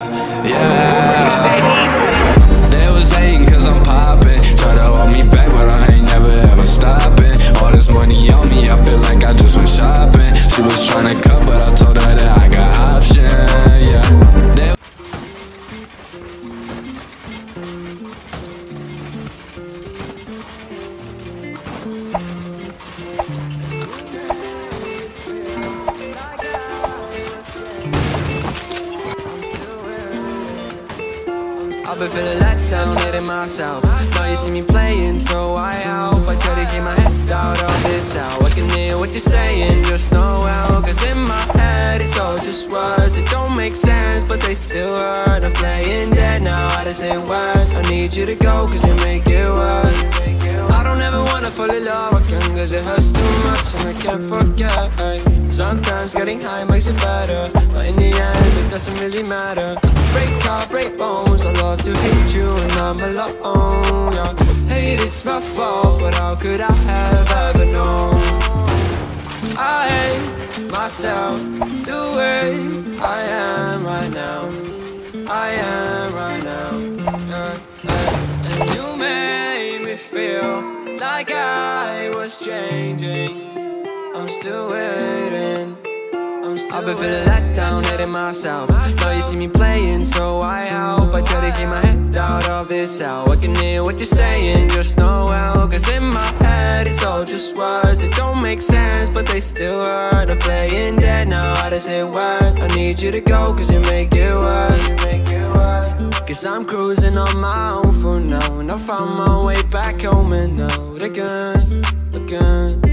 Yeah. I've been feeling let down, letting myself. Now you see me playing, so I help? I try to get my head out of this out I can hear what you're saying, just know how Cause in my head it's all just words. That don't make sense, but they still hurt. I'm playing dead now, how to say words? I need you to go, cause you make it worse. I don't ever wanna fall in love again Cause it hurts too much. And I can't forget. Sometimes getting high makes it better But in the end it doesn't really matter. Break heart, break bones I love to hate you and I'm alone yeah. Hate is my fault But how could I have ever known? I hate myself the way I am right now. I am right now. Yeah, yeah. And you made me feel like I was changing I'm still waiting. I'm still I've been feeling let down, letting myself. Now you see me playing, so I help. I try to keep my head out of this hell. I can hear what you're saying, just know how Cause in my head it's all just words That don't make sense, but they still hurt. I'm playing dead now, how does it work? I need you to go, cause you make it worse You make it worse Cause I'm cruising on my own for now. And I found my way back home and now again, again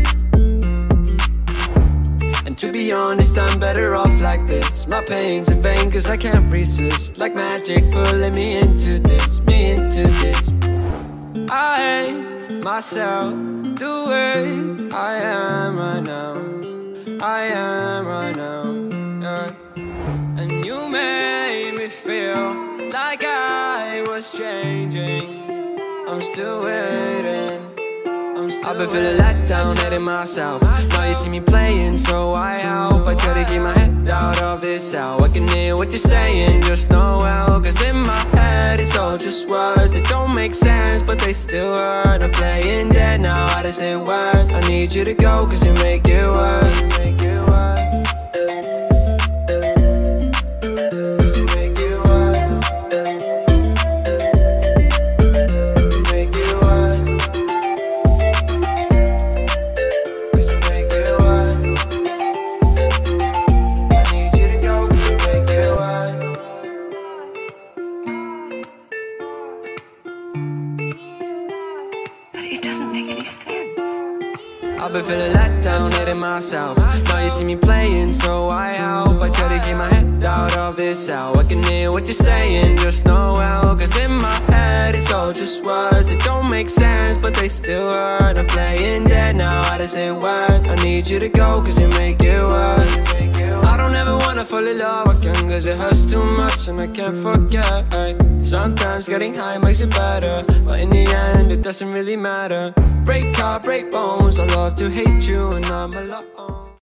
to be honest, I'm better off like this. My pain's in vain cause I can't resist. Like magic pulling me into this, me into this. I myself the way I am right now. I am right now, yeah. And you made me feel like I was changing. I'm still waiting I've been feeling let down, letting myself. Now you see me playing, so I help I try to keep my head out of this hell. I can hear what you're saying, just know how Cause in my head it's all just words. That don't make sense, but they still hurt I'm playing dead now, how does it work? I need you to go, cause you make it worse it doesn't make any sense. I've been feeling let down, letting myself. Now you see me playing, so I help. I try to keep my head out of this hell. I can hear what you're saying, just know how Cause in my head it's all just words That don't make sense, but they still hurt. I'm playing dead now, how does it work? I need you to go, cause you make it worse I don't ever wanna fall in love again Cause it hurts too much and I can't forget. Sometimes getting high makes it better But in the end it doesn't really matter. Break heart, break bones I love to hate you and I'm alone.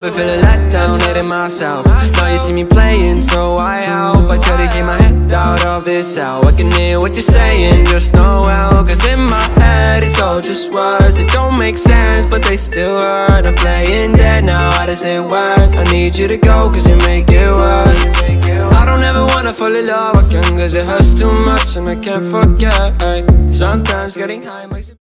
Been feeling let down, letting myself. Now you see me playing, so I help I try to keep my head out of this hell I can hear what you're saying, just know how Cause in my head it's all just words. That don't make sense, but they still hurt. I'm playing dead now, how does it work? I need you to go, cause you make it worse. I don't ever wanna fall in love again Cause it hurts too much and I can't forget. Sometimes getting high makes it